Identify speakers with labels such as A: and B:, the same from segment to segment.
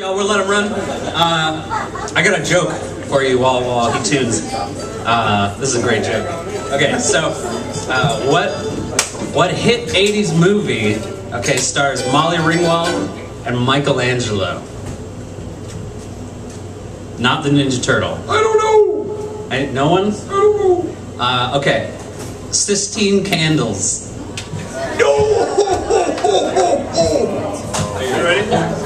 A: Y'all, we'll Let 'em Run. Uh, I got a joke for you while, while he tunes. Uh, this is a great joke. Okay, so uh, what what hit 80s movie, okay, stars Molly Ringwald and Michelangelo? Not the Ninja Turtle.
B: I don't know.
A: I, no one?
B: I don't know.
A: Uh, okay. Sistine Candles.
B: No.
A: Are you ready?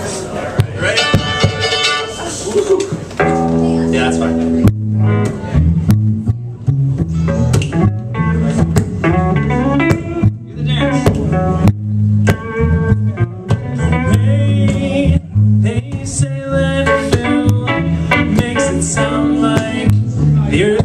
A: The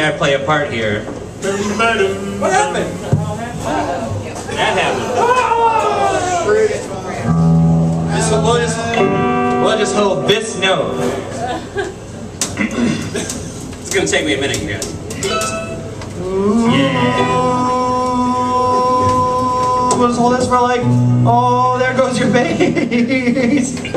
A: Now, normally I play a part here.
B: What happened?
A: That happened.
C: Just, we'll, just, we'll just hold this note.
A: It's gonna take me a minute, you guys.
C: We'll just hold this for like, oh, there goes your bass.